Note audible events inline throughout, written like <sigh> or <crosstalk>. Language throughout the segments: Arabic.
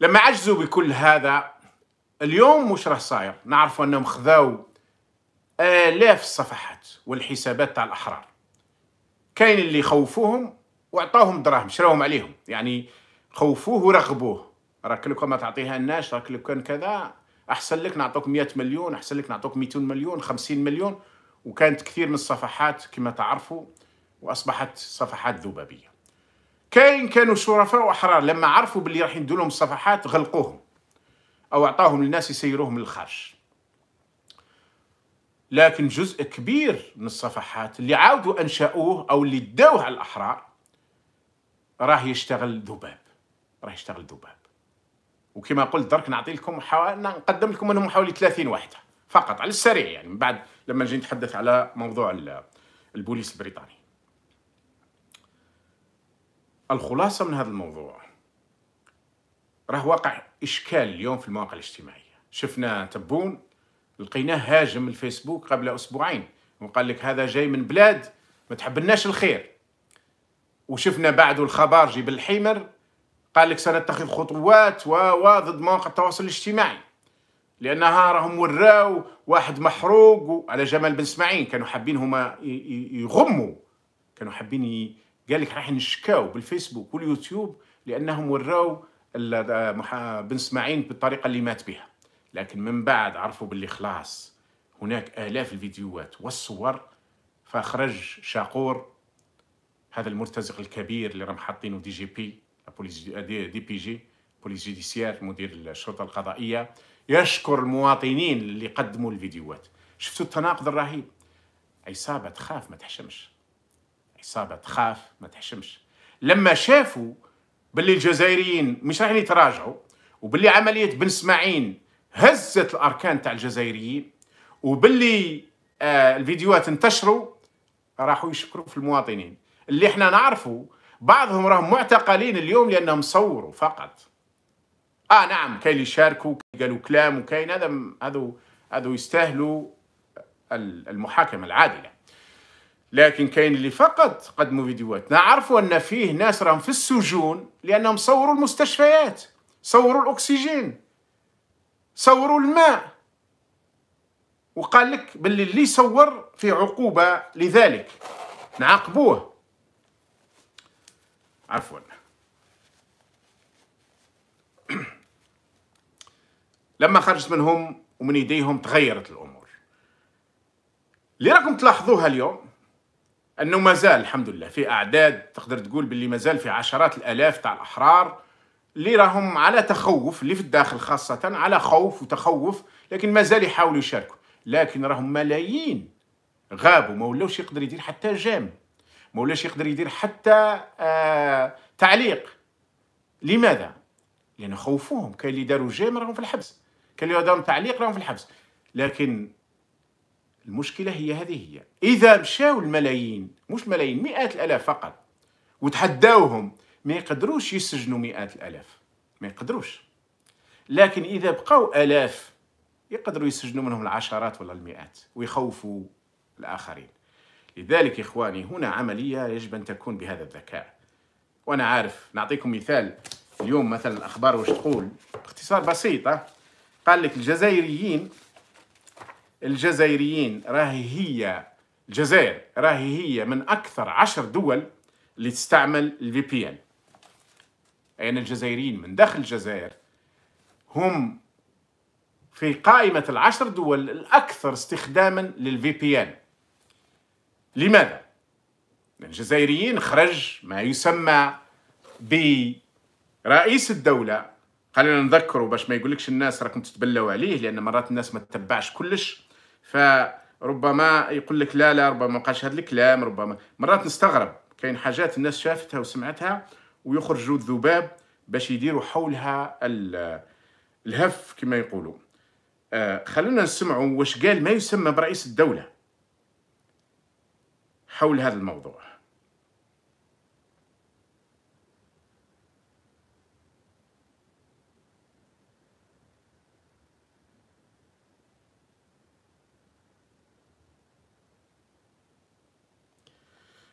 لما عجزوا بكل هذا اليوم وش راه صاير. نعرفوا أنهم خذاو الاف الصفحات والحسابات تاع الأحرار. كاين اللي خوفوهم وأعطاهم دراهم شراوهم عليهم. يعني خوفوه ورغبوه. راك لو ما تعطيها الناس راك لو كان كذا أحسن لك نعطوك 100 مليون أحسن لك نعطوك 200 مليون 50 مليون. وكانت كثير من الصفحات كما تعرفوا وأصبحت صفحات ذبابية. كاين كانوا شرفاء وأحرار لما عرفوا باللي راح يدوا لهم الصفحات غلقوهم أو أعطاهم للناس يسيروهم للخارج لكن جزء كبير من الصفحات اللي عاودوا أنشأوه أو اللي داوه على الأحرار راه يشتغل ذباب. راه يشتغل ذباب. وكما قلت درك نعطي لكم حوالي نقدم لكم منهم حوالي 30 وحده فقط على السريع يعني من بعد لما نجي نتحدث على موضوع البوليس البريطاني. الخلاصة من هذا الموضوع راه واقع إشكال اليوم في المواقع الاجتماعية. شفنا تبون لقيناه هاجم الفيسبوك قبل أسبوعين وقال لك هذا جاي من بلاد ما تحبناش الخير. وشفنا بعده الخبارجي بالحمر قال لك سنتخذ خطوات و ضد مواقع التواصل الاجتماعي. لأنها راهم وراو واحد محروق على جمال بن إسماعيل. كانوا حابين هما يغموا. كانوا حابين قال لك راح نشكاو بالفيسبوك واليوتيوب لأنهم وراو بن إسماعيل بالطريقة اللي مات بها. لكن من بعد عرفوا باللي خلاص هناك آلاف الفيديوهات والصور فخرج شاقور هذا المرتزق الكبير اللي راهم حاطينه دي جي بي دي, دي بي جي بوليس جوديسيار مدير الشرطة القضائية يشكر المواطنين اللي قدموا الفيديوهات. شفتوا التناقض الرهيب؟ عصابة تخاف ما تحشمش. عصابه تخاف ما تحشمش. لما شافوا باللي الجزائريين مش رايحين يتراجعوا وباللي عملية بن إسماعيل هزت الأركان تاع الجزائريين وباللي آه الفيديوهات انتشروا راحوا يشكروا في المواطنين. اللي إحنا نعرفوا بعضهم راهم معتقلين اليوم لأنهم صوروا فقط. آه نعم كاين اللي شاركوا قالوا كلام وكاين هذا هذو هذو يستاهلوا المحاكمة العادلة. لكن كاين اللي فقط قدموا فيديوهات. نعرفوا أن فيه ناس راهم في السجون لأنهم صوروا المستشفيات صوروا الأكسجين صوروا الماء. وقال لك باللي اللي صور في عقوبة لذلك. نعاقبوه. عفوا. <clears throat> لما خرجت منهم ومن يديهم تغيرت الأمور. اللي راكم تلاحظوها اليوم؟ أنه مازال الحمد لله في أعداد تقدر تقول باللي مازال في عشرات الآلاف تاع الأحرار اللي راهم على تخوف اللي في الداخل خاصة على خوف وتخوف لكن مازال يحاولوا يشاركوا. لكن راهم ملايين غابوا ما ولاوش يقدر يدير حتى جام ما ولاش يقدر يدير حتى آه تعليق. لماذا؟ لأن خوفوهم كاين اللي داروا جام راهم في الحبس كان اللي داروا تعليق راهم في الحبس. لكن المشكلة هي هذه هي. إذا مشاو الملايين مش ملايين مئات الآلاف فقط وتحداوهم ما يقدروش يسجنوا مئات الآلاف. ما يقدروش. لكن إذا بقوا آلاف يقدروا يسجنوا منهم العشرات ولا المئات ويخوفوا الآخرين. لذلك إخواني هنا عملية يجب أن تكون بهذا الذكاء. وأنا عارف نعطيكم مثال. اليوم مثلا الأخبار وش تقول. باختصار بسيطة قال لك الجزائريين الجزائريين راهي هي الجزائر راهي هي من أكثر عشر دول اللي تستعمل الفي بي ان يعني الجزائريين من داخل الجزائر؟ هم في قائمة العشر دول الأكثر استخداما للفي بي ان لماذا؟ الجزائريين خرج ما يسمى برئيس الدولة. خلينا نذكره باش ما يقولكش الناس راكم تتبلوا عليه لأن مرات الناس ما تتبعش كلش. فربما يقول لك لا لا ربما ما قالش هذا الكلام ربما مرات نستغرب. كاين حاجات الناس شافتها وسمعتها ويخرجوا الذباب باش يديروا حولها الهف كما يقولوا. آه خلونا نسمعوا واش قال ما يسمى برئيس الدولة حول هذا الموضوع.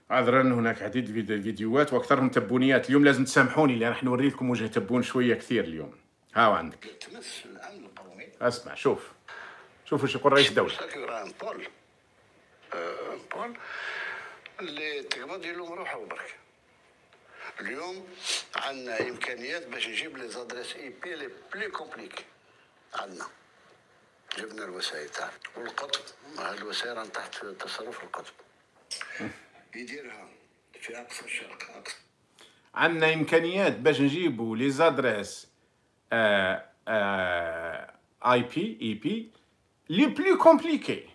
عذرا هناك عديد الفيديوهات واكثرهم تبونيات. اليوم لازم تسامحوني لأن راح نوري لكم وجه تبون شوية كثير اليوم. هاو عندك؟ اسمع شوف. شوف إيش يقول رئيس الدولة بول بول اللي تقبض لهم روحه وبرك اليوم عندنا إمكانيات باش نجيب لي les adresses IP les plus compliquées. عندنا. جبنا الوسائل تاعنا والقطب الوسائل تحت تصرف القطب. يديرها في أقصى الشرق أقصى. عندنا إمكانيات باش نجيبوا les adresses IP IP les plus compliquées.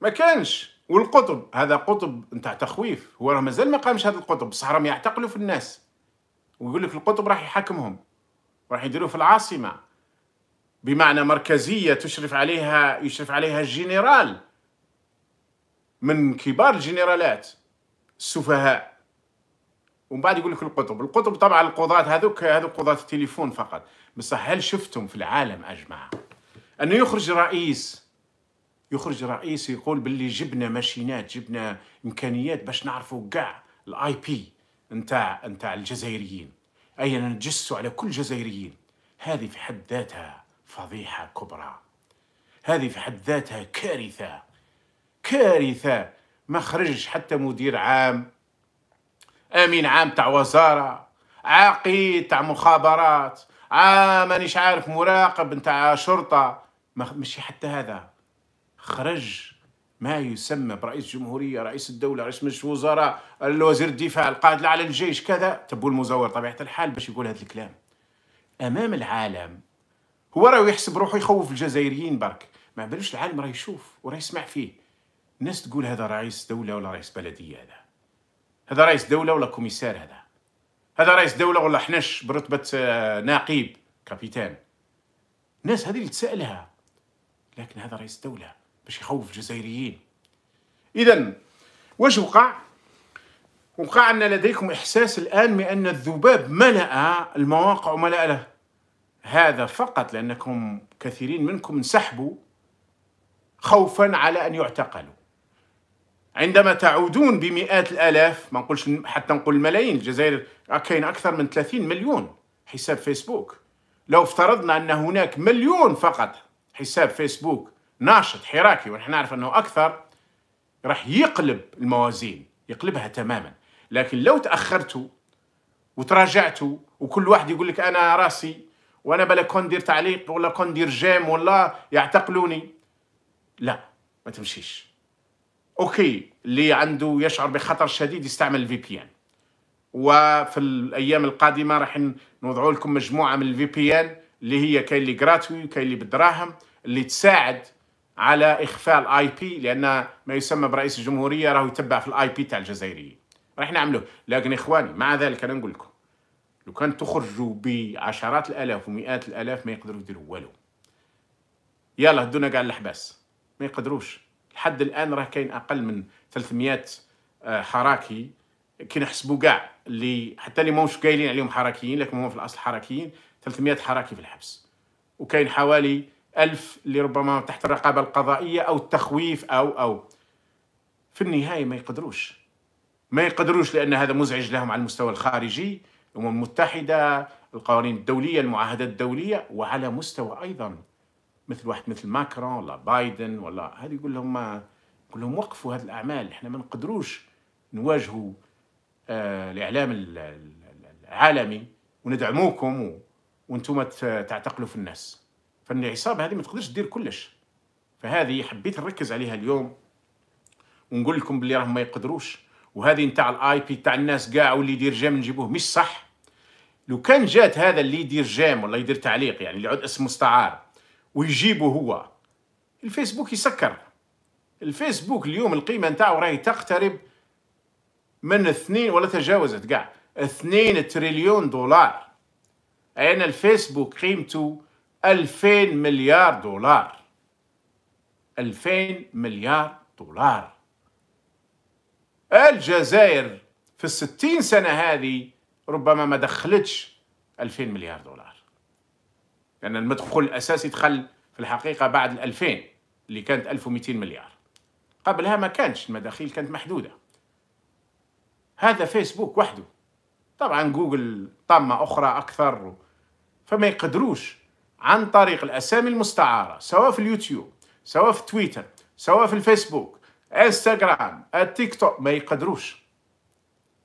ما كانش. والقطب هذا قطب نتاع تخويف. هو راه مازال ما قامش هذا القطب. بصح راهم يعتقلوا في الناس. ويقول لك القطب راح يحاكمهم. راح يديروا في العاصمة. بمعنى مركزية تشرف عليها يشرف عليها الجنرال. من كبار الجنرالات السفهاء. ومن بعد يقول لك القطب. القطب طبعا القضاة هذوك هذوك قضاة التليفون فقط. بس هل شفتم في العالم أجمع أنه يخرج رئيس يخرج رئيس يقول باللي جبنا ماشينات جبنا إمكانيات باش نعرفوا كاع ال IP نتاع نتاع الجزائريين. أي نجسوا على كل الجزائريين هذه في حد ذاتها فضيحة كبرى. هذه في حد ذاتها كارثة. كارثة. ما خرجش حتى مدير عام. أمين عام تاع وزارة. عقيد تاع مخابرات. عام مانيش عارف مراقب نتاع شرطة. مش حتى هذا. خرج ما يسمى برئيس جمهورية رئيس الدولة رئيس مجلس الوزراء الوزير الدفاع القائد الأعلى للجيش كذا. تبو المزور طبيعة الحال باش يقول هذا الكلام. أمام العالم هو راه يحسب روحه يخوف الجزائريين برك. ما بالوش العالم راه يشوف وراه يسمع فيه. الناس تقول هذا رئيس دولة ولا رئيس بلدية هذا؟ هذا رئيس دولة ولا كوميسار هذا؟ هذا رئيس دولة ولا حنش برتبة آه، ناقيب كابيتان؟ الناس هذه اللي تسألها. لكن هذا رئيس دولة باش يخوف الجزائريين. إذا واش وقع؟ وقع أن لديكم إحساس الآن بأن الذباب ملأ المواقع وملأ له. هذا فقط لأنكم كثيرين منكم انسحبوا خوفا على أن يعتقلوا. عندما تعودون بمئات الآلاف ما نقولش حتى نقول الملايين الجزائر كاين أكثر من 30 مليون حساب فيسبوك. لو افترضنا أن هناك مليون فقط حساب فيسبوك ناشط حراكي ونحن نعرف أنه أكثر راح يقلب الموازين يقلبها تماما. لكن لو تأخرتوا وتراجعتوا وكل واحد يقول لك أنا راسي وأنا بلا كون دير تعليق ولا كون دير j'aime ولا يعتقلوني لا ما تمشيش. okay اللي عنده يشعر بخطر شديد يستعمل ال VPN وفي الأيام القادمة راح نوضعوا لكم مجموعة من ال VPN اللي هي كاين اللي gratuit وكاين اللي بالدراهم اللي تساعد على إخفاء ال IP لأن ما يسمى برئيس الجمهورية راهو يتبع في ال IP تاع الجزائريين. راح نعملوه. لكن إخواني مع ذلك أنا نقول لكم لو كان تخرجوا بعشرات الآلاف ومئات الآلاف ما يقدروا يديروا والو. يلا هدونا كاع الأحباس. ما يقدروش. لحد الآن راه كاين أقل من 300 آه، حراكي. كي نحسبوا كاع اللي حتى اللي ماهمش قايلين عليهم حركيين لكن هم في الأصل حركيين 300 حراكي في الحبس. وكاين حوالي ألف اللي ربما تحت الرقابة القضائية أو التخويف أو أو. في النهاية ما يقدروش. ما يقدروش لأن هذا مزعج لهم على المستوى الخارجي الأمم المتحدة القوانين الدولية المعاهدات الدولية وعلى مستوى أيضا. مثل واحد مثل ماكرون ولا بايدن ولا هذه يقول لهم يقول لهم وقفوا هذه الأعمال إحنا ما نقدروش نواجهوا آه الإعلام العالمي وندعموكم وأنتم تعتقلوا في الناس. فالعصابه هذه ما تقدرش تدير كلش. فهذه حبيت نركز عليها اليوم ونقول لكم باللي راهم ما يقدروش. وهذه نتاع ال IP تاع الناس كاع واللي يدير j'aime نجيبوه مش صح. لو كان جات هذا اللي يدير جيم ولا يدير تعليق يعني اللي يعود اسم مستعار ويجيبه هو. الفيسبوك يسكر. الفيسبوك اليوم القيمة نتاعو راهي تقترب من اثنين ولا تجاوزت كاع اثنين تريليون دولار. أين الفيسبوك قيمته؟ ألفين مليار دولار. ألفين مليار دولار. الجزائر في الستين سنة هذه ربما ما دخلتش ألفين مليار دولار. لأن المدخول الأساسي دخل في الحقيقة بعد ال 2000 اللي كانت 1200 مليار. قبلها ما كانش المداخيل كانت محدودة. هذا فيسبوك وحده. طبعا جوجل طامة أخرى أكثر فما يقدروش عن طريق الأسامي المستعارة سواء في اليوتيوب سواء في تويتر سواء في الفيسبوك إنستغرام التيك توك ما يقدروش.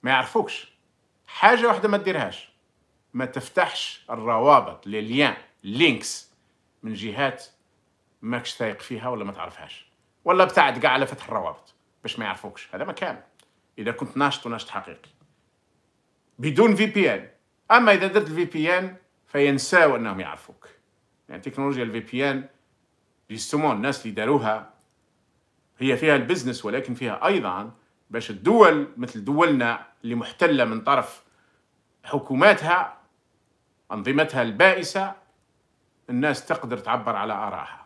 ما يعرفوكش. حاجة واحدة ما تديرهاش. ما تفتحش الروابط les liens. links من جهات ماكش ثايق فيها ولا ما تعرفهاش. ولا ابتعد كاع على فتح الروابط باش ما يعرفوكش. هذا مكان إذا كنت ناشط وناشط حقيقي. بدون VPN أما إذا درت ال VPN فينساو أنهم يعرفوك. يعني تكنولوجيا ال VPN justement الناس اللي داروها هي فيها ال business ولكن فيها أيضا باش الدول مثل دولنا اللي محتلة من طرف حكوماتها أنظمتها البائسة الناس تقدر تعبر على آرائها.